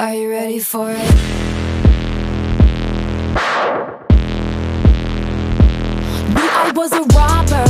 Are you ready for it? Knew I was a robber